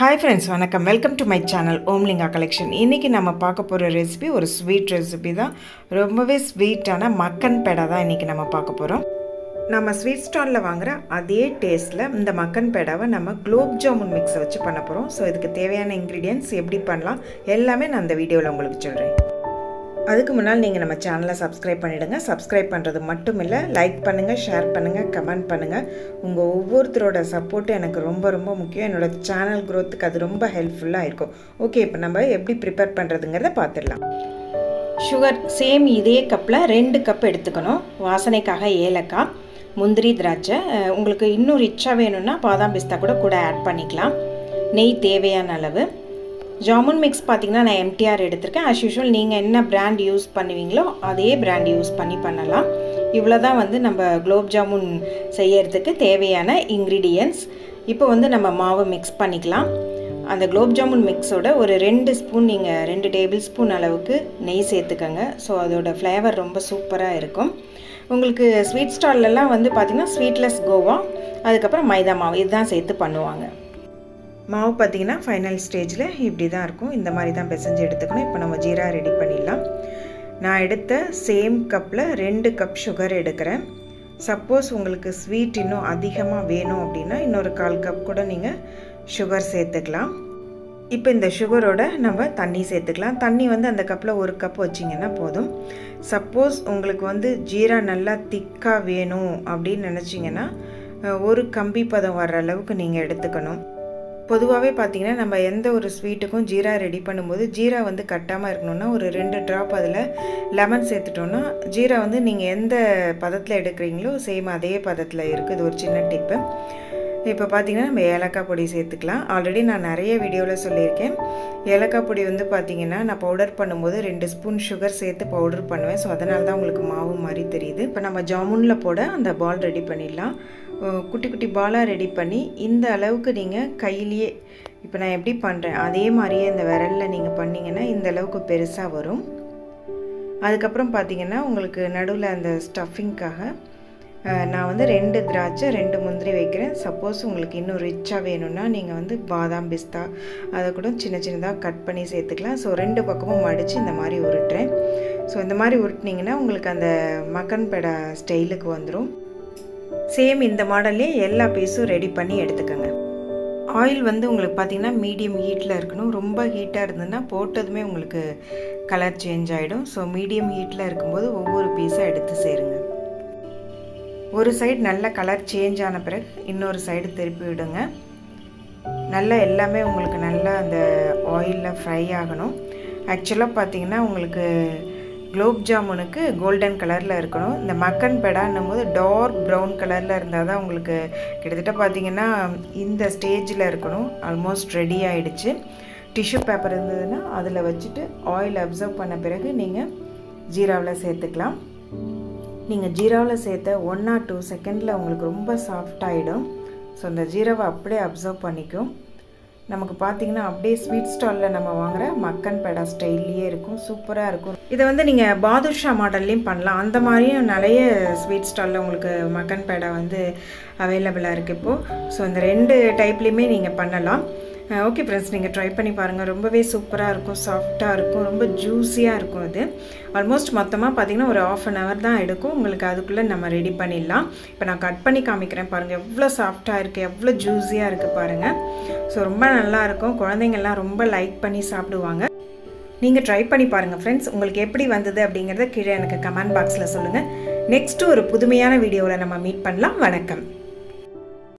Hi friends வணக்கம். Welcome to my channel Omlinga collection இன்றைக்கி நம்ம பார்க்க போகிற ரெசிபி ஒரு ஸ்வீட் ரெசிபி தான். ரொம்பவே ஸ்வீட்டான மக்கன் பேடா தான் இன்றைக்கி நம்ம பார்க்க போகிறோம் நம்ம ஸ்வீட் ஸ்டாலில் வாங்குகிற அதே டேஸ்ட்டில் இந்த மக்கன் பேடாவை நம்ம குலோப் ஜாமுன் மிக்ஸை வச்சு பண்ண போகிறோம் ஸோ இதுக்கு தேவையான இன்க்ரீடியன்ஸ் எப்படி பண்ணலாம் எல்லாமே நான் அந்த வீடியோவில் உங்களுக்கு சொல்கிறேன் அதுக்கு முன்னால் நீங்கள் நம்ம சேனலை சப்ஸ்கிரைப் பண்ணிவிடுங்க சப்ஸ்கிரைப் பண்ணுறது மட்டும் இல்லை லைக் பண்ணுங்கள் ஷேர் பண்ணுங்கள் கமெண்ட் பண்ணுங்கள் உங்கள் ஒவ்வொருத்தரோட சப்போர்ட்டு எனக்கு ரொம்ப ரொம்ப முக்கியம். என்னோடய சேனல் க்ரோத்துக்கு அது ரொம்ப ஹெல்ப்ஃபுல்லாக இருக்கும். ஓகே இப்போ நம்ம எப்படி ப்ரிப்பேர் பண்ணுறதுங்கிறத பார்த்துடலாம் சுகர் சேம் இதே கப்பில் ரெண்டு கப் எடுத்துக்கணும். வாசனைக்காக ஏலக்காய் முந்திரி திராட்சை. உங்களுக்கு இன்னும் ரிச்சாக வேணும்னா பாதாம் பிஸ்தா கூட கூட ஆட் பண்ணிக்கலாம். நெய் தேவையான அளவு. ஜாமுன் மிக்ஸ் பார்த்திங்கன்னா நான் எம்டிஆர் எடுத்திருக்கேன். ஆஸ் யூஷுவல் நீங்கள் என்ன பிராண்ட் யூஸ் பண்ணுவீங்களோ அதே பிராண்ட் யூஸ் பண்ணி பண்ணலாம். இவ்வளோ தான் வந்து நம்ம குலோப் ஜாமுன் செய்யறதுக்கு தேவையான இன்க்ரீடியன்ஸ் இப்போ வந்து நம்ம மாவு மிக்ஸ் பண்ணிக்கலாம். அந்த குலோப் ஜாமுன் மிக்ஸோட ஒரு ரெண்டு ஸ்பூன் நீங்கள் ரெண்டு டேபிள் ஸ்பூன் அளவுக்கு நெய் சேர்த்துக்கோங்க. ஸோ அதோடய ஃப்ளேவர் ரொம்ப சூப்பராக இருக்கும். உங்களுக்கு ஸ்வீட் ஸ்டால்லலாம் வந்து பார்த்திங்கன்னா ஸ்வீட்லெஸ் கோவா அதுக்கப்புறம் மைதா மாவு இதுதான் சேர்த்து பண்ணுவாங்க. மாவு பார்த்திங்கன்னா ஃபைனல் ஸ்டேஜில் இப்படி தான் இருக்கும். இந்த மாதிரி தான் பிசைஞ்சு எடுத்துக்கணும். இப்போ நம்ம ஜீரா ரெடி பண்ணிடலாம். நான் எடுத்த சேம் கப்பில் ரெண்டு கப் சுகர் எடுக்கிறேன். சப்போஸ் உங்களுக்கு ஸ்வீட் இன்னும் அதிகமாக வேணும் அப்படின்னா இன்னொரு கால் கப் கூட நீங்கள் சுகர் சேர்த்துக்கலாம். இப்போ இந்த சுகரோட நம்ம தண்ணி சேர்த்துக்கலாம். தண்ணி வந்து அந்த கப்பில் ஒரு கப் வச்சிங்கன்னா போதும். சப்போஸ் உங்களுக்கு வந்து ஜீரா நல்லா திக்காக வேணும் அப்படின்னு நினச்சிங்கன்னா ஒரு கம்பி பதம் வர்ற அளவுக்கு நீங்கள் எடுத்துக்கணும். பொதுவாகவே பார்த்தீங்கன்னா நம்ம எந்த ஒரு ஸ்வீட்டுக்கும் ஜீரா ரெடி பண்ணும்போது ஜீரா வந்து கட்டாமல் இருக்கணும்னா ஒரு ரெண்டு ட்ராப் அதில் லெமன் சேர்த்துட்டோன்னா ஜீரா வந்து நீங்கள் எந்த பதத்தில் எடுக்கிறீங்களோ சேம் அதே பதத்தில் இருக்குது இது ஒரு சின்ன டிப்பு இப்போ பார்த்தீங்கன்னா நம்ம ஏலக்காய் பொடி சேர்த்துக்கலாம். ஆல்ரெடி நான் நிறைய வீடியோவில் சொல்லியிருக்கேன். ஏலக்காய் பொடி வந்து பார்த்திங்கன்னா நான் பவுடர் பண்ணும்போது ரெண்டு ஸ்பூன் சுகர் சேர்த்து பவுடர் பண்ணுவேன். ஸோ அதனால தான் உங்களுக்கு மாவு மாதிரி தெரியுது. இப்போ நம்ம ஜாமுனில் போட அந்த பால் ரெடி பண்ணிடலாம். குட்டி குட்டி பாலாக ரெடி பண்ணி இந்த அளவுக்கு நீங்கள் கையிலேயே இப்போ நான் எப்படி பண்ணுறேன் அதே மாதிரியே இந்த விரலில் நீங்கள் பண்ணிங்கன்னா இந்த அளவுக்கு பெருசாக வரும். அதுக்கப்புறம் பார்த்தீங்கன்னா உங்களுக்கு நடுவில் அந்த ஸ்டஃபிங்க்காக நான் வந்து ரெண்டு திராட்சை ரெண்டு முந்திரி வைக்கிறேன். சப்போஸ் உங்களுக்கு இன்னும் ரிச்சாக வேணும்னா நீங்கள் வந்து பாதாம் பிஸ்தா அதை கூட சின்ன சின்னதாக கட் பண்ணி சேர்த்துக்கலாம். ஸோ ரெண்டு பக்கமும் மடித்து இந்த மாதிரி உருட்டுறேன். ஸோ இந்த மாதிரி உருட்டினீங்கன்னா உங்களுக்கு அந்த மக்கன் பெடா ஸ்டைலுக்கு வந்துடும் சேம் இந்த மாடல்லே எல்லா பீஸும் ரெடி பண்ணி எடுத்துக்கோங்க. ஆயில் வந்து உங்களுக்கு பார்த்திங்கன்னா மீடியம் ஹீட்டில் இருக்கணும். ரொம்ப ஹீட்டாக இருந்ததுன்னா போட்டதுமே உங்களுக்கு கலர் சேஞ்ச் ஆகிடும் ஸோ மீடியம் ஹீட்டில் இருக்கும்போது ஒவ்வொரு பீஸாக எடுத்து சேருங்க. ஒரு சைடு நல்ல கலர் சேஞ்ச் ஆன பிறகு இன்னொரு சைடு திருப்பி விடுங்க. நல்லா எல்லாமே உங்களுக்கு நல்லா அந்த ஆயிலில் ஃப்ரை ஆகணும். ஆக்சுவலாக பார்த்தீங்கன்னா உங்களுக்கு குலோப் ஜாமுனுக்கு கோல்டன் கலரில் இருக்கணும். இந்த மக்கன் பெடான்னும் போது டார்க் ப்ரௌன் கலரில் இருந்தால் தான் உங்களுக்கு கிட்டத்தட்ட பார்த்தீங்கன்னா இந்த ஸ்டேஜில் இருக்கணும். ஆல்மோஸ்ட் ரெடி ஆகிடுச்சு டிஷ்யூ பேப்பர் இருந்ததுன்னா அதில் வச்சுட்டு ஆயில் அப்சர்வ் பண்ண பிறகு நீங்கள் ஜீராவில் சேர்த்துக்கலாம். நீங்கள் ஜீராவில் சேர்த்த ஒன் ஆர் டூ செகண்டில் உங்களுக்கு ரொம்ப சாஃப்டாகிடும் ஸோ அந்த ஜீராவை அப்படியே அப்சர்வ் பண்ணிக்கும். நமக்கு பார்த்தீங்கன்னா அப்படியே ஸ்வீட் ஸ்டாலில் நம்ம வாங்குற மக்கன் பேடா ஸ்டைல்லையே இருக்கும் சூப்பராக இருக்கும். இதை வந்து நீங்கள் பாதுஷா மாடல்லையும் பண்ணலாம். அந்த மாதிரியும் நிறைய ஸ்வீட் ஸ்டாலில் உங்களுக்கு மக்கன் பேடா வந்து அவைலபிளாக இருக்குது இப்போது ஸோ இந்த ரெண்டு டைப்லேயுமே நீங்கள் பண்ணலாம். ஓகே ஃப்ரெண்ட்ஸ் நீங்கள் ட்ரை பண்ணி பாருங்கள் ரொம்பவே சூப்பராக இருக்கும் சாஃப்டாக இருக்கும் ரொம்ப ஜூஸியாக இருக்கும் அது. ஆல்மோஸ்ட் மொத்தமாக பார்த்திங்கன்னா ஒரு ஆஃப் அன் ஹவர் தான் எடுக்கும். உங்களுக்கு அதுக்குள்ளே நம்ம ரெடி பண்ணிடலாம். இப்போ நான் கட் பண்ணி காமிக்கிறேன் பாருங்கள் எவ்வளோ சாஃப்டாக இருக்குது எவ்வளோ ஜூஸியாக இருக்குது பாருங்கள் ஸோ ரொம்ப நல்லாயிருக்கும் குழந்தைங்கள்லாம் ரொம்ப லைக் பண்ணி சாப்பிடுவாங்க. நீங்கள் ட்ரை பண்ணி பாருங்கள் ஃப்ரெண்ட்ஸ் உங்களுக்கு எப்படி வந்தது அப்படிங்கிறத கீழே எனக்கு கமெண்ட் பாக்ஸில் சொல்லுங்கள் நெக்ஸ்ட்டு ஒரு புதுமையான வீடியோவில் நம்ம மீட் பண்ணலாம். வணக்கம்.